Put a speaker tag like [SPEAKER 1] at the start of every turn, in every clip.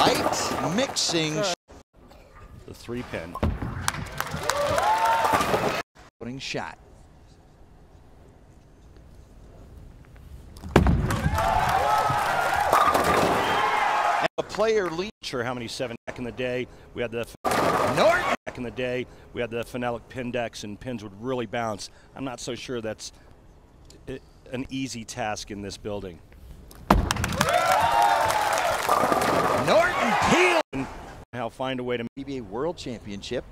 [SPEAKER 1] Light mixing.
[SPEAKER 2] The three pin.
[SPEAKER 1] Putting shot. And a player lead.
[SPEAKER 2] Sure how many seven back in the day we had the
[SPEAKER 1] Norton.
[SPEAKER 2] back in the day we had the phenolic pin decks and pins would really bounce. I'm not so sure that's eh, an easy task in this building.
[SPEAKER 1] Norton Peel.
[SPEAKER 2] How find a way to
[SPEAKER 1] PBA World Championship.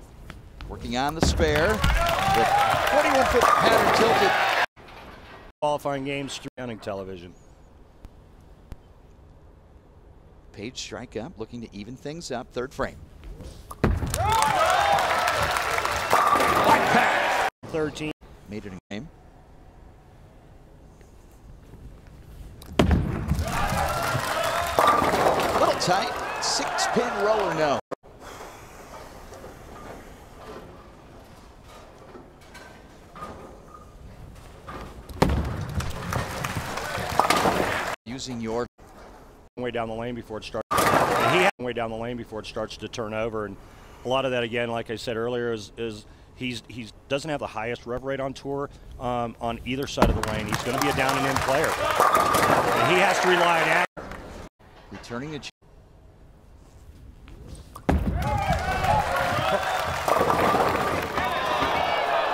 [SPEAKER 1] Working on the spare. The 21 foot pattern tilted.
[SPEAKER 2] qualifying games counting television.
[SPEAKER 1] Page strike up, looking to even things up. Third frame.
[SPEAKER 2] 13.
[SPEAKER 1] Made it a game. Little tight. Six pin roller no. Using your
[SPEAKER 2] way down the lane before it starts. And he had way down the lane before it starts to turn over, and a lot of that again, like I said earlier, is is he's he's doesn't have the highest rev rate on tour um, on either side of the lane. He's going to be a down and in player, and he has to rely on
[SPEAKER 1] returning the ch-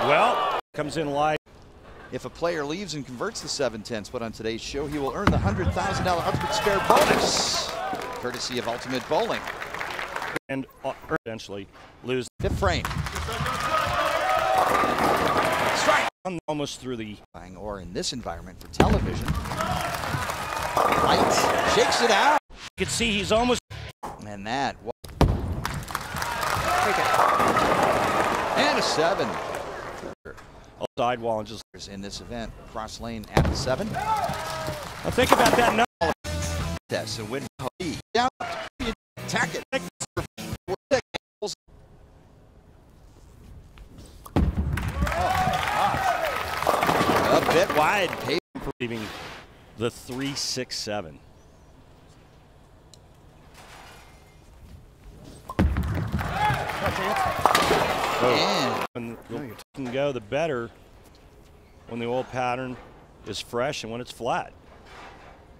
[SPEAKER 2] Well, comes in live.
[SPEAKER 1] If a player leaves and converts the 710 split on today's show, he will earn the $100,000 Ultimate Spare bonus, courtesy of Ultimate Bowling.
[SPEAKER 2] and uh, eventually lose.
[SPEAKER 1] Fifth frame. Strike.
[SPEAKER 2] Almost through the.
[SPEAKER 1] Buying Or in this environment for television. Light shakes it out.
[SPEAKER 2] You can see he's almost.
[SPEAKER 1] And that. And a seven.
[SPEAKER 2] Sidewall and just.
[SPEAKER 1] In this event, cross lane at the seven.
[SPEAKER 2] Now think about that. No,
[SPEAKER 1] Test and win. Down. Attack it. Oh, a bit wide. Pay-
[SPEAKER 2] for leaving the three six seven.
[SPEAKER 1] And
[SPEAKER 2] the can go, the better. When the old pattern is fresh and when it's flat.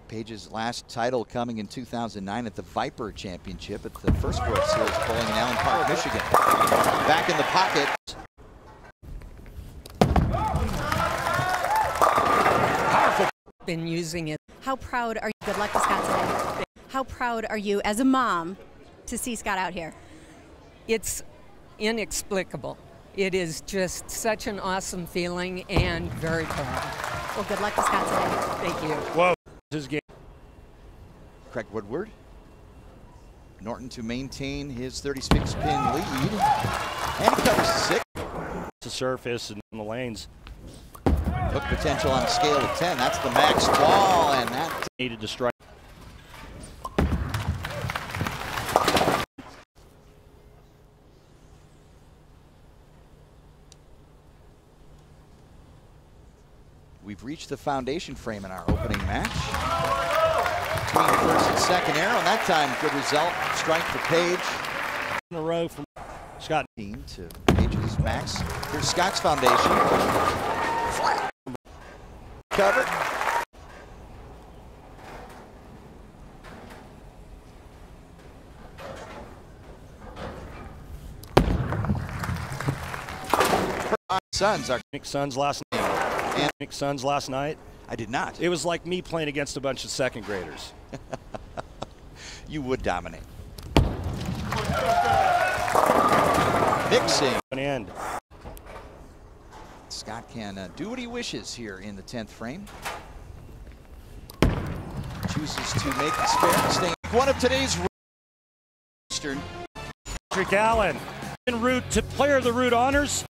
[SPEAKER 1] Page's last title coming in 2009 at the Viper Championship at the First World Series bowling in Allen Park, Michigan. Back in the pocket.
[SPEAKER 3] been using it.
[SPEAKER 4] How proud are you? Good luck to Scott today. How proud are you as a mom to see Scott out here?
[SPEAKER 3] It's inexplicable. It is just such an awesome feeling and very proud.
[SPEAKER 4] Well, good luck to Scott today.
[SPEAKER 3] Thank you.
[SPEAKER 2] Whoa, his game.
[SPEAKER 1] Craig Woodward. Norton to maintain his 36 pin lead. And he covers six.
[SPEAKER 2] To surface and the lanes
[SPEAKER 1] Hook potential on a scale of 10. That's the max ball, and that
[SPEAKER 2] needed to strike.
[SPEAKER 1] We've reached the foundation frame in our opening match. Between the first and second arrow, and that time good result. Strike for Page.
[SPEAKER 2] in a row from Scott.
[SPEAKER 1] Team to Page's max. Here's Scott's foundation. Flat. Covered. Sons are.
[SPEAKER 2] Nick Suns last night.
[SPEAKER 1] And
[SPEAKER 2] Nick Suns last night.
[SPEAKER 1] I did not.
[SPEAKER 2] It was like me playing against a bunch of second graders.
[SPEAKER 1] You would dominate. Mixing.
[SPEAKER 2] An end.
[SPEAKER 1] Scott can uh, do what he wishes here in the 10th frame. Chooses to make the spare. Staying one of today's Eastern.
[SPEAKER 2] Patrick Allen. En route to player of the route honors.